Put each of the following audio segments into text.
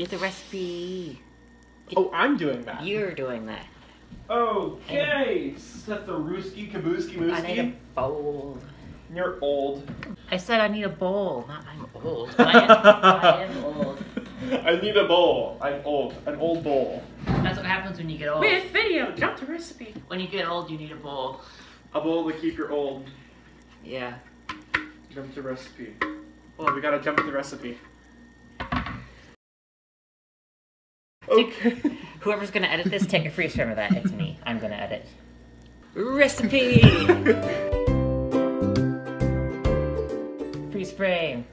Get the recipe. Oh, I'm doing that. You're doing that. Okay, set the Rooski Kabooski I need a bowl. You're old. I said I need a bowl. Not I'm old. I, am, I am old. I need a bowl. I'm old. An old bowl. That's what happens when you get old. With video, jump to recipe. When you get old, you need a bowl. A bowl to keep your old. Yeah. Jump to recipe. Well, we gotta jump to the recipe. Okay. Whoever's gonna edit this, take a freeze frame of that. It's me. I'm gonna edit. Recipe. freeze frame.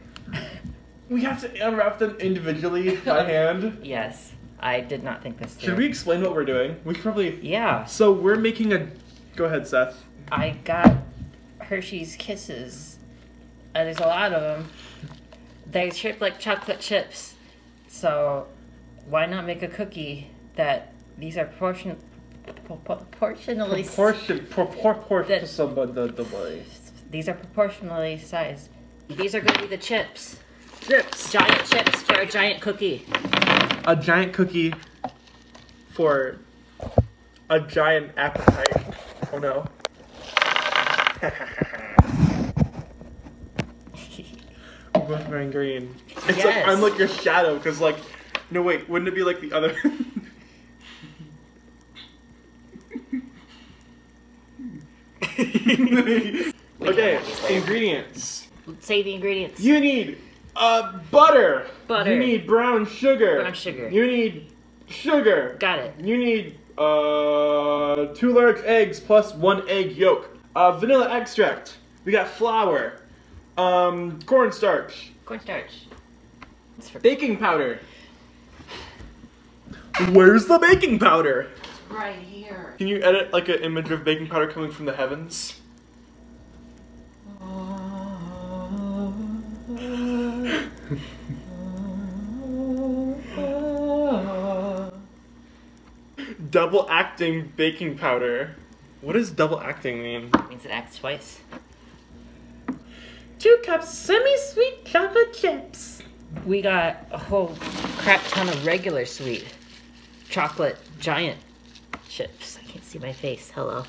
we have to unwrap them individually by hand. Yes. I did not think this through. Should we explain what we're doing? We could probably. Yeah. So we're making a. Go ahead, Seth. I got Hershey's Kisses. Uh, there's a lot of them. They're shaped like chocolate chips. So why not make a cookie that these are proportion, proportionally Proportion. Proportion. Somebody the the way. these are proportionally sized. These are gonna be the chips. Chips. Giant chips for a giant cookie. A giant cookie for a giant appetite. Oh no. Both wearing green. It's like I'm like your shadow, because like, no wait, wouldn't it be like the other? okay, ingredients. Say the ingredients. You need uh, butter. Butter. You need brown sugar. Brown sugar. You need sugar. Got it. You need uh, two large eggs plus one egg yolk. Uh, vanilla extract. We got flour. Um, cornstarch. Cornstarch. For Baking powder. Where's the baking powder? right here. Can you edit like an image of baking powder coming from the heavens? Double acting baking powder. What does double acting mean? Means it acts twice. Two cups semi-sweet chocolate chips. We got a whole crap ton of regular sweet chocolate giant chips. I can't see my face. Hello.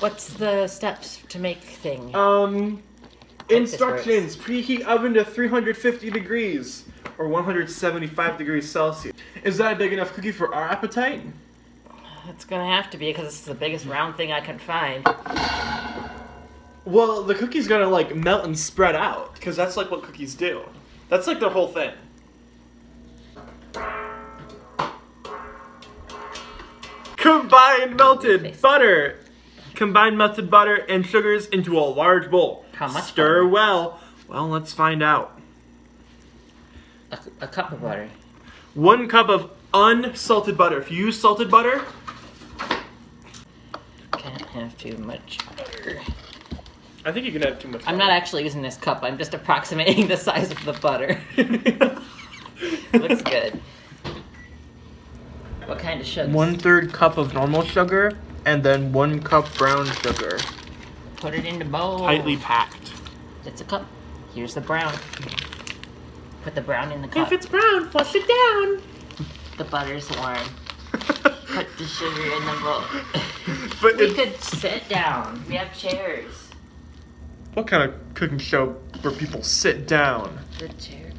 What's the steps to make thing? Um, instructions: preheat oven to 350 degrees or 175 degrees Celsius. Is that a big enough cookie for our appetite? It's gonna have to be because it's the biggest round thing I can find. Well, the cookie's gonna like melt and spread out because that's like what cookies do. That's like their whole thing. Combine melted butter. Combine melted butter and sugars into a large bowl. How much Stir butter? well. Well, let's find out. A, a cup of butter. One cup of unsalted butter. If you use salted butter, Can't have too much butter. I think you can have too much. I'm not actually using this cup. I'm just approximating the size of the butter. Looks good. What kind of sugar? One third cup of normal sugar, and then one cup brown sugar, Put it in the bowl. tightly packed. It's a cup. Here's the brown. Put the brown in the cup. If it's brown, flush it down. The butter's warm. Put the sugar in the bowl. But we could sit down. We have chairs. What kind of cooking show where people sit down? The chair.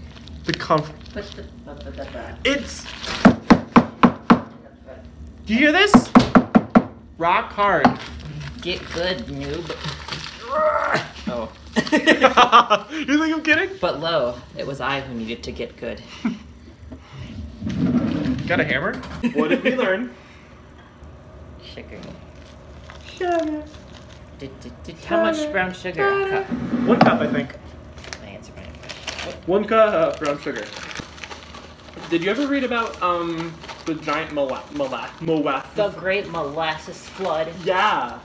The comfort. Put the. Put the, the, the, It's. The- Do you hear this? Rock hard. Get good, noob. Oh. you think I'm kidding? But lo, it was I who needed to get good. Got a hammer? What did we learn? Sugar. Sugar. Did, did, did, how much brown sugar? Cup. One cup, I think. I answer my own question. One cup uh, brown sugar. Did you ever read about um the giant mola mola mola? The Great Molasses Flood. Yeah.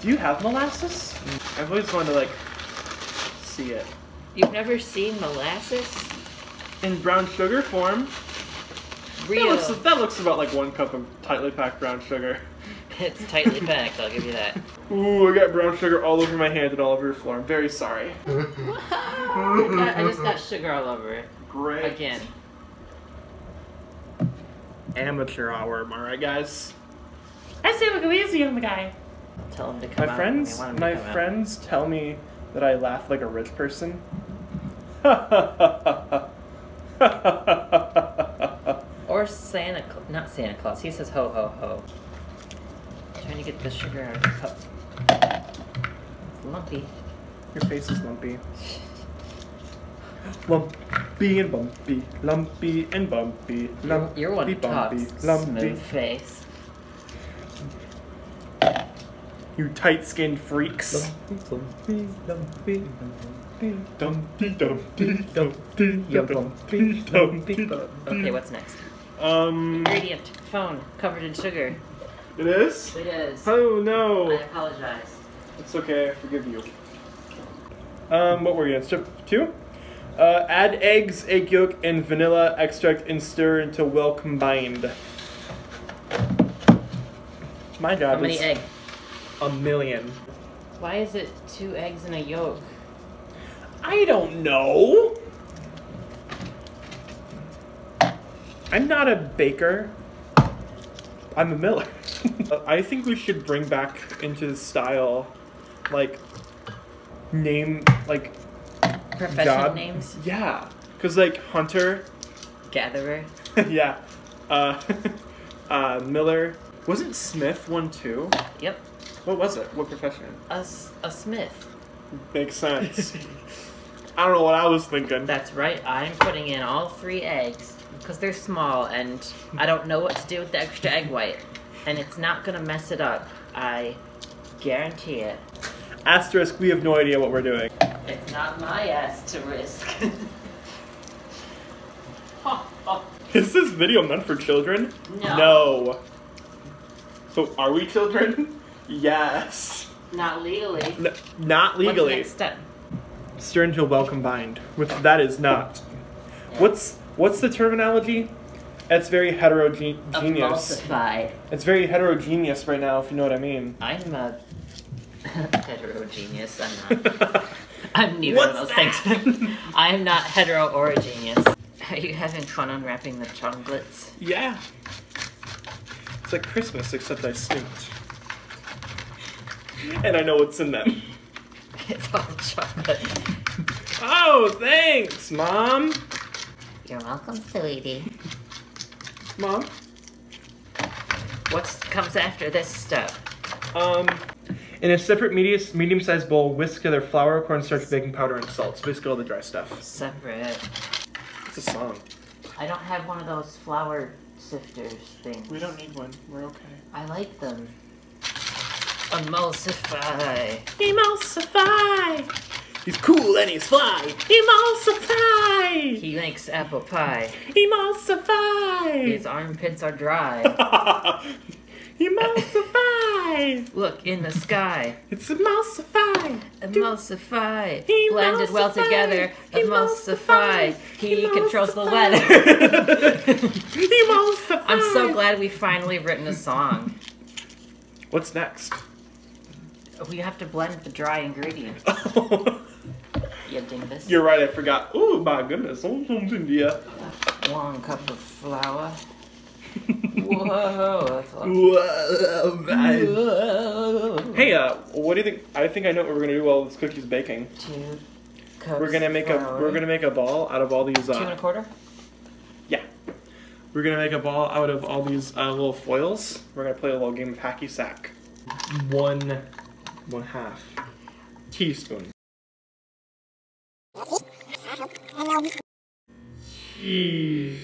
Do you have molasses? I've always wanted to like see it You've never seen molasses? in brown sugar form. That Real. looks, that looks about like one cup of tightly packed brown sugar. It's tightly packed, I'll give you that. Ooh, I got brown sugar all over my hand and all over your floor. I'm very sorry. I just got sugar all over it. Great. Again. Amateur hour, am I right, guys? I say we go easy on the guy. Tell him to come My out. friends, I want him to my come out. friends tell me that I laugh like a rich person. Or Santa, Cla- not Santa Claus. He says ho ho ho. Trying to get the sugar out of the cup. It's lumpy. Your face is lumpy. Lumpy and bumpy, lumpy and bumpy, lumpy, You're one who bumpy, talks lumpy. smooth face. You tight-skinned freaks. Lumpy, lumpy, lumpy, Okay, what's next? Um, Ingredient: phone covered in sugar. it is. It is. Oh no. I apologize. It's okay. I forgive you. Um, what were we at? Step two. Uh, add eggs, egg yolk, and vanilla extract and stir until well combined. My God, How many it's egg? A million. Why is it two eggs and a yolk? I don't know. I'm not a baker. I'm a miller. I think we should bring back into the style, like, name, like, Profession names? Yeah, because like Hunter, Gatherer. yeah, uh, uh, Miller. Wasn't Smith one too? Yep. What was it? What profession? A, s- a smith. Makes sense. I don't know what I was thinking. That's right. I'm putting in all three eggs because they're small and I don't know what to do with the extra egg white. And it's not gonna mess it up. I guarantee it. Asterisk. We have no idea what we're doing. It's not my ass to risk. Is this video meant for children? No. No. So are we children? yes. not legally. Not What's legally. next step? Stir until well combined, which that is not. What's what's the terminology? It's very heterogeneous. Emulsify. It's very heterogeneous right now, if you know what I mean. I'm a heterogeneous. I'm not. I'm neither What's of those that? things. I'm not hetero or a genius. Are you having fun unwrapping the chocolates? Yeah. It's like Christmas, except I snooped. And I know what's in them. It's all chocolate. Oh, thanks, Mom. You're welcome, sweetie. Mom. What comes after this stuff? Um, in a separate medium medium-sized bowl, whisk together flour, cornstarch, baking powder, and salt. So basically all the dry stuff. Separate. It's a song. I don't have one of those flour sifters things. We don't need one. We're okay. I like them. Emulsify. Emulsify! He's cool and he's fly. Emulsify! He makes apple pie. Emulsify! His armpits are dry. Emulsify. Look in the sky. It's emulsify. Emulsify. Emulsify. Blended well together. Emulsify. Emulsify. He controls the weather. Emulsify! I'm so glad we finally written a song. What's next? We have to blend the dry ingredients. You dingus. You're right. I forgot. Oh my goodness. Oh. One cup of flour. Whoa, that's a lot. Whoa. Hey, uh, what do you think? I think I know what we're gonna do while this cookie's baking. Two cups. We're gonna make a we're gonna make a ball out of all these. two and a Uh, quarter. yeah, we're gonna make a ball out of all these uh, little foils. We're gonna play a little game of hacky sack. One, one half teaspoon. Teaspoon.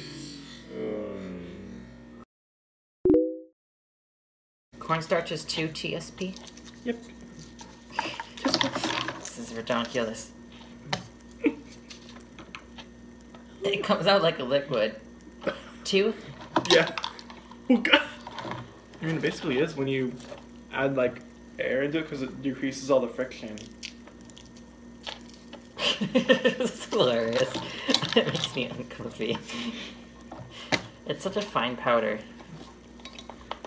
Cornstarch is two TSP. Yep. This is ridiculous. it comes out like a liquid. Two. Yeah. Oh god. I mean, it basically is when you add like air into it because it decreases all the friction. this is hilarious. it makes me uncomfy. It's such a fine powder.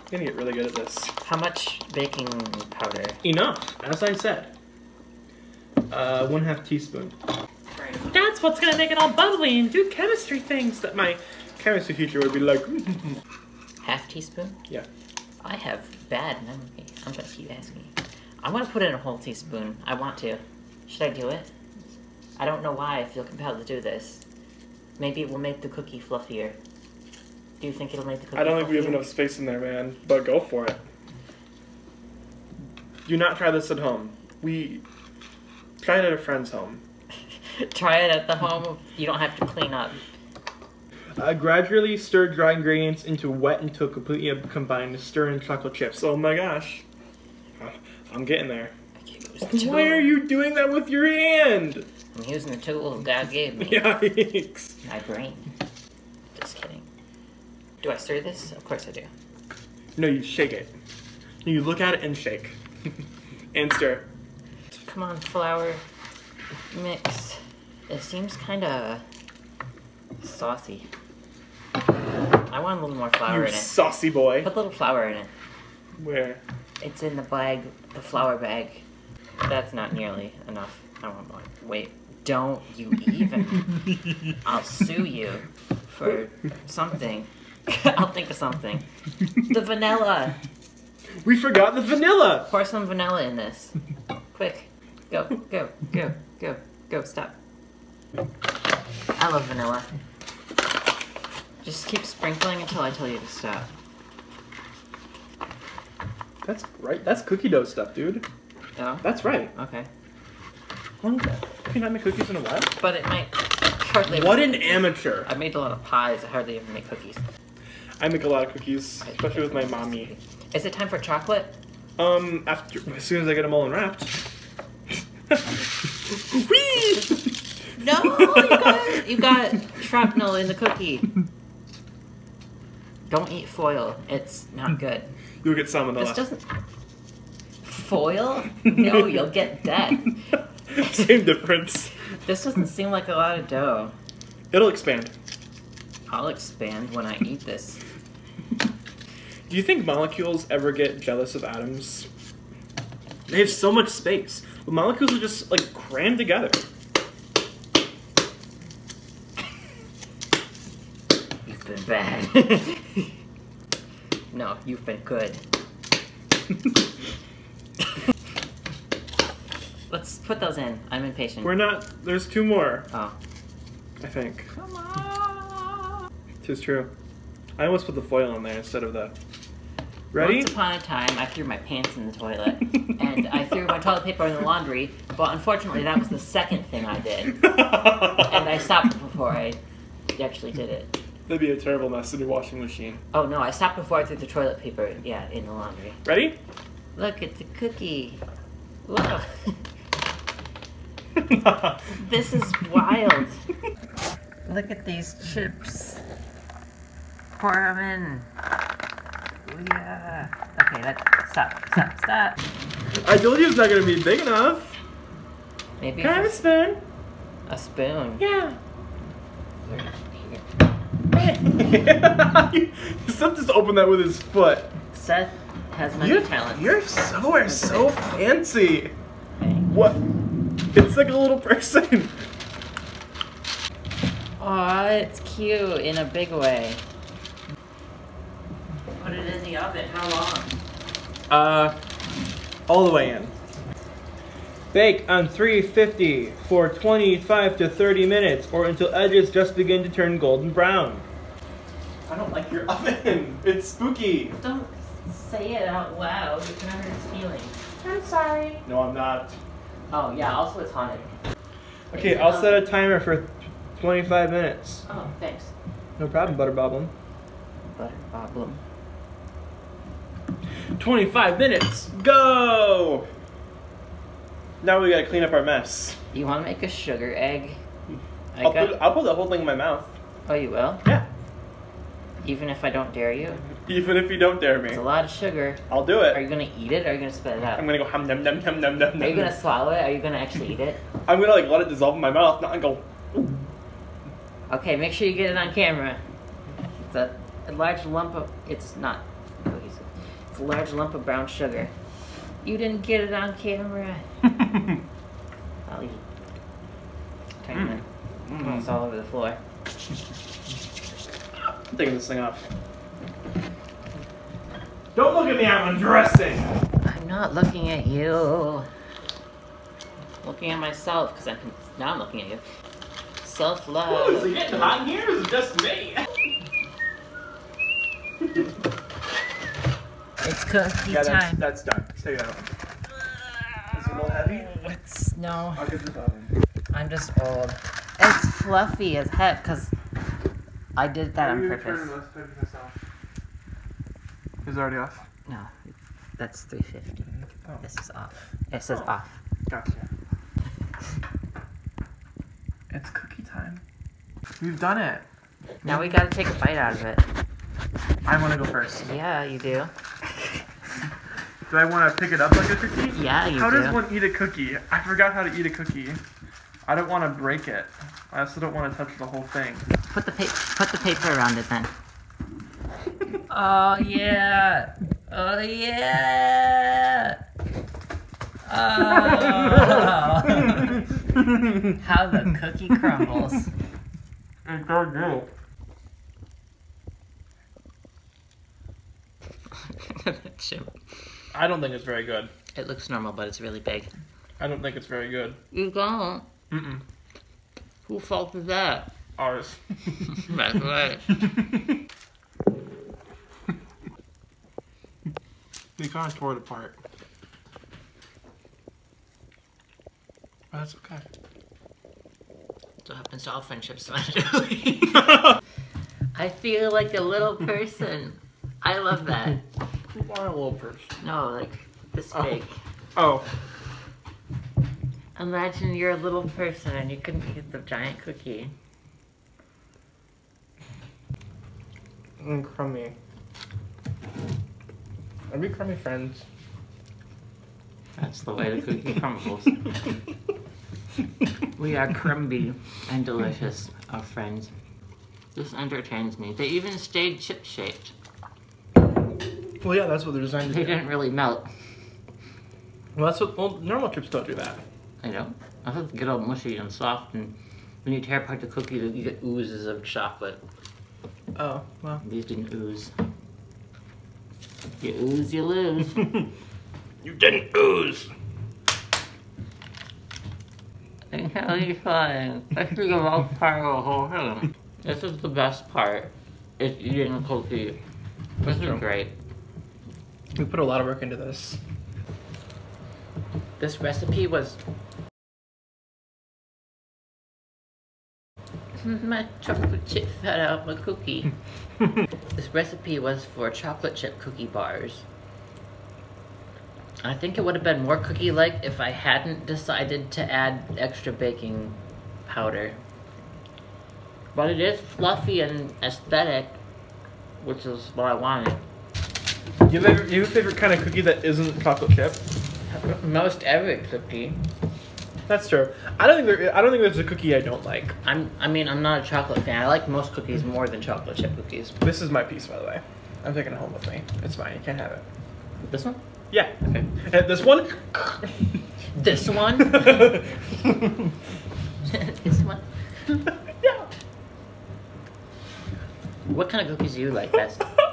I'm gonna get really good at this. How much baking powder? Enough, as I said. Uh, one half teaspoon. That's what's gonna make it all bubbly and do chemistry things. That my chemistry teacher would be like. Half teaspoon? Yeah. I have bad memory. I'm gonna keep asking. I want to put in a whole teaspoon. I want to. Should I do it? I don't know why I feel compelled to do this. Maybe it will make the cookie fluffier. Do you think it'll make the cookie I don't think we have enough space in there, man. But go for it. Do not try this at home. We try it at a friend's home. Try it at the home. You don't have to clean up. Uh, gradually stir dry ingredients into wet until completely combined. Stir in chocolate chips. Oh my gosh. Uh, I'm getting there. Why are you doing that with your hand? I'm using the tool God gave me. Yikes. My brain. Just kidding. Do I stir this? Of course I do. No, you shake it. You look at it and shake. and stir. Come on, flour mix. It seems kind of saucy. I want a little more flour You in it. saucy boy. Put a little flour in it. Where? It's in the bag, the flour bag. That's not nearly enough. I want more. Wait, don't you even. I'll sue you for something. I'll think of something. The vanilla. We forgot the vanilla. Pour some vanilla in this. Quick. Go, go, go, go, go, stop. I love vanilla. Just keep sprinkling until I tell you to stop. That's right. That's cookie dough stuff, dude. Oh, That's right. okay. Oh, Can you not make cookies in a while? But it might hardly. What an amateur. I made a lot of pies. I hardly ever make cookies. I make a lot of cookies, especially with my mommy. Is it time for chocolate? Um, after as soon as I get them all unwrapped. Whee! No, you got you got shrapnel in the cookie. Don't eat foil. It's not good. You'll get salmonella. This doesn't. Foil? No, you'll get death. Same difference. This doesn't seem like a lot of dough. It'll expand. I'll expand when I eat this. Do you think molecules ever get jealous of atoms? They have so much space. But molecules are just like crammed together. You've been bad. no, you've been good. Let's put those in. I'm impatient. We're not. There's two more, Oh. I think. Come on. Tis true. I almost put the foil on there instead of the. Ready? Once upon a time, I threw my pants in the toilet, and I threw my toilet paper in the laundry. But unfortunately, that was the second thing I did, and I stopped before I actually did it. That'd be a terrible mess in your washing machine. Oh no, I stopped before I threw the toilet paper. Yeah, in the laundry. Ready? Look, it's a cookie. Look, this is wild. Look at these chips. Pour them in. Yeah. Okay, that stop, stop, stop. I told you it's not gonna be big enough. Maybe Can I have a spoon? a spoon. Yeah. Seth just opened that with his foot. Seth has many You're, talents. you're so so fancy. What? It's like a little person. Aw, it's cute in a big way. Put it in the oven. How long? Uh, all the way in. Bake on 350 for 25 to 30 minutes or until edges just begin to turn golden brown. I don't like your oven. It's spooky. Don't say it out loud. It's not hurt his feelings. I'm sorry. No, I'm not. Oh yeah. Also, it's haunted. Okay, I'll set a timer for 25 minutes. Oh, thanks. No problem, Butter Boblin. Butter problem. 25 minutes. Go! Now we gotta clean up our mess. You want to make a sugar egg? I I'll got. put, I'll put the whole thing in my mouth. Oh, you will? Yeah. Even if I don't dare you? Even if you don't dare me. It's a lot of sugar. I'll do it. Are you gonna eat it or are you gonna spit it out? I'm gonna go hum num num num num num. Are you gonna swallow it? Are you gonna actually eat it? I'm gonna like let it dissolve in my mouth, not go. Okay, make sure you get it on camera. It's a, a large lump of. It's not cohesive. It's a large lump of brown sugar. You didn't get it on camera. I'll eat. Turn it. Oh, it's all over the floor. I'm taking this thing off. Don't look at me, I'm undressing. I'm not looking at you. Looking at myself because I'm now I'm looking at you. Self Oh, love. is it getting hot in here? Is it just me? It's cookie Yeah, that's, time. that's done. Take it out. Is it a little heavy? It's no. I'll get the oven. I'm just old. It's fluffy as heck because I did that on purpose. Is it already off? No, that's 350. Oh. This is off. It says Oh. off. Gotcha. It's cookie time. We've done it. Now we gotta take a bite out of it. I want to go first. Yeah, you do. Do I want to pick it up like a cookie? Yeah, you How do. does one eat a cookie? I forgot how to eat a cookie. I don't want to break it. I also don't want to touch the whole thing. Put the pa- put the paper around it then. oh yeah. Oh yeah. Oh. How the cookie crumbles. It's so good. I don't think it's very good. it looks normal, but it's really big. I don't think it's very good. You don't. Mm-mm. Who fault is that? Ours. That's right. We kind of tore it apart. But that's okay. What happens to all friendships eventually. I feel like a little person. I love that. You are a little person. No, like this Oh. big. Oh. Imagine you're a little person and you couldn't eat the giant cookie. And crummy. Are we crummy friends? That's the way the cookie crumbles. we are crumby and delicious, our friends. This entertains me. They even stayed chip shaped. Well, yeah, that's what they're designed They to do. didn't really melt. Well, that's what well, normal chips don't do that. I know. I thought they get all mushy and soft, and when you tear apart the cookie, you get oozes of chocolate. Oh, well. These didn't ooze. You ooze, you lose. you didn't ooze. I tell you fine. That's the most part of the whole thing. This is the best part. Is eating a cookie. This is great. We put a lot of work into this. This recipe was. My chocolate chip fell out my cookie. this recipe was for chocolate chip cookie bars. I think it would have been more cookie like if I hadn't decided to add extra baking powder. But it is fluffy and aesthetic, which is what I wanted. You have, a, you have a favorite kind of cookie that isn't chocolate chip? Most every cookie. That's true. I don't think there. I don't think there's a cookie I don't like. I'm. I mean, I'm not a chocolate fan. I like most cookies more than chocolate chip cookies. This is my piece, by the way. I'm taking it home with me. It's mine. You can't have it. This one. Yeah. Okay. And this one. This one. this one. yeah. What kind of cookies do you like best?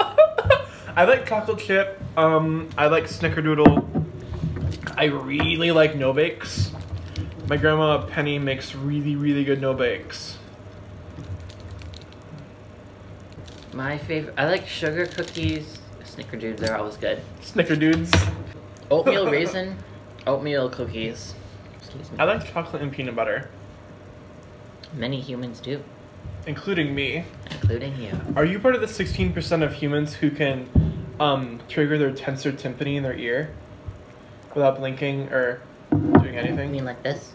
I like chocolate chip. Um, I like snickerdoodle. I really like no bakes. My grandma Penny makes really, really good no bakes. My favorite. I like sugar cookies. Snickerdoodles are always good. Snickerdudes. Oatmeal raisin. Oatmeal cookies. Excuse me. I like chocolate and peanut butter, Many humans do, including me. including you. Are you part of the 16% of humans who can um, trigger their tensor tympani in their ear without blinking or doing I anything? mean, like this.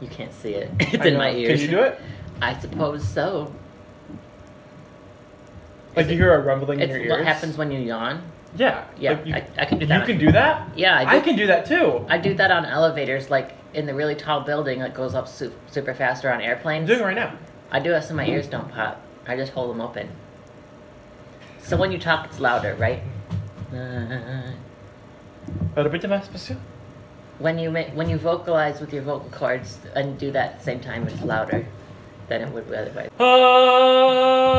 You can't see it. It's I in know. my ears. Can you do it? I suppose so. Like Is you it- hear a rumbling in your ears? what happens when you yawn. Yeah. Yeah, Like you, I, I can do that. you can do that? Yeah, I, do. I can do that too. I do that on elevators, like in the really tall building that goes up su- super fast or on airplanes. I'm doing it right now. I do it so my ears don't pop. I just hold them open. So when you talk, it's louder, right? Uh, Pero bitte más despacio. when you when you vocalize with your vocal cords and do that at the same time, it's louder than it would otherwise. Ah!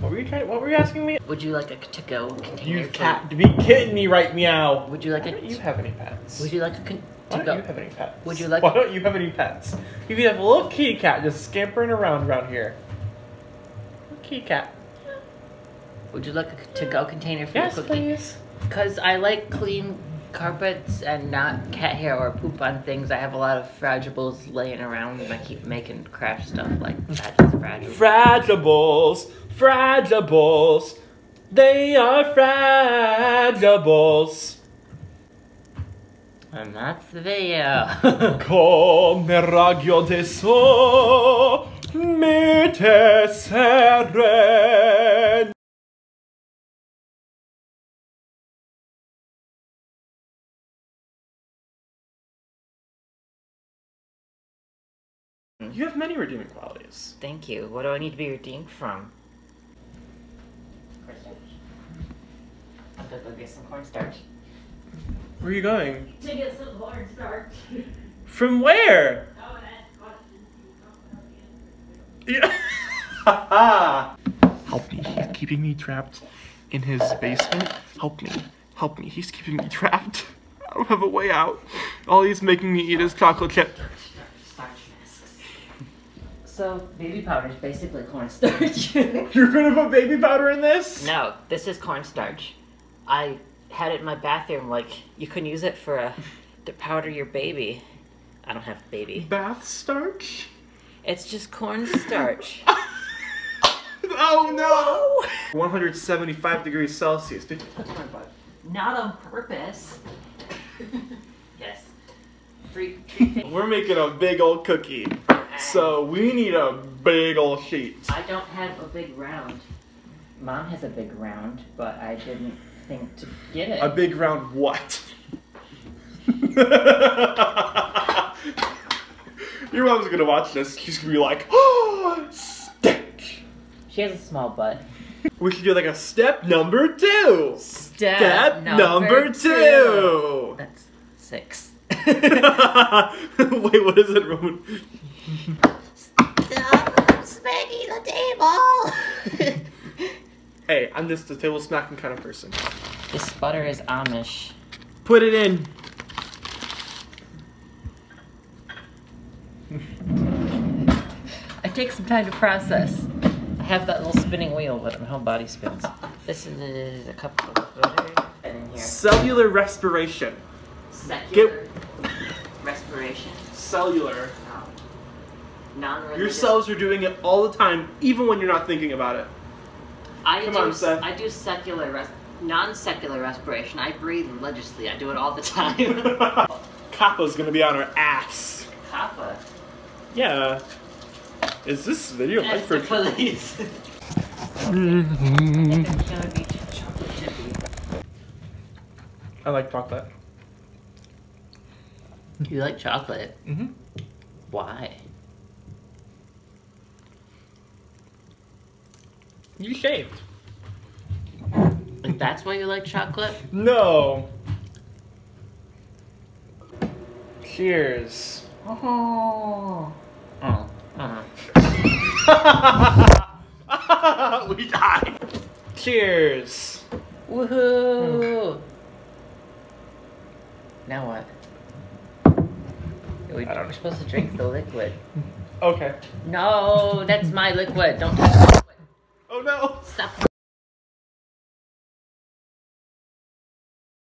What were you trying, what were you asking me? Would you like a to-go container? You cat to be kidding me right meow. Would you like Why a? don't you have any pets? Would you like a con- Why to don't you have any pets? Would you like- Why don't you have any pets? You could have a little kitty cat just scampering around around here. Little kitty cat. Would you like a to-go container for Yes, your cooking? please. Because I like clean carpets and not cat hair or poop on things. I have a lot of fragibles laying around and I keep making craft stuff like that is fragile. Fragibles, fragibles, they are fragibles. and that's the video. Come raggio de so, mi te seren. You have many redeeming qualities. Thank you. What do I need to be redeemed from? I'm gonna go get some cornstarch. Where are you going? To get some cornstarch. From where? Oh, that's Yeah. Help me. He's keeping me trapped in his basement. Help me. Help me. He's keeping me trapped. I don't have a way out. All he's making me eat is chocolate chip. So, baby powder is basically cornstarch. You're gonna put baby powder in this? no, this is cornstarch. I had it in my bathroom, like, you can use it for a, to powder your baby. I don't have a baby. Bath starch? It's just cornstarch. Oh no! 175 degrees Celsius. Did you touch my butt? Not on purpose. yes. Free, free We're making a big old cookie. So we need a big old sheet. I don't have a big round. Mom has a big round, but I didn't think to get it. A big round what? Your mom's gonna watch this. She's gonna be like, oh, stink. she has a small butt. We should do like a step number two. Step, Step number, two. That's six. Wait, what is it, Roman? Stop smacking the table. Hey, I'm just a table smacking kind of person. this butter is Amish. Put it in. I take some time to process. I have that little spinning wheel, but my whole body spins. This is a cup of butter. Here, Cellular respiration. secular respiration. Cellular. Non-religious. Your cells are doing it all the time, even when you're not thinking about it. I Come do, on, Seth. I do secular, res- non-secular respiration. I breathe religiously. I do it all the time. Kappa's gonna be on her ass. Kappa. Yeah. Is this video That's like the for? police. It's gonna be chocolate. I like chocolate. You like chocolate? Mm-hmm. Why? You shaved. Like that's why you like chocolate? No. Cheers. Oh. Oh. Uh-huh. we died. Cheers. Woohoo! Now what? We, I don't we're supposed to drink the liquid. Okay. No, that's my liquid. Don't touch. Oh no. Stop.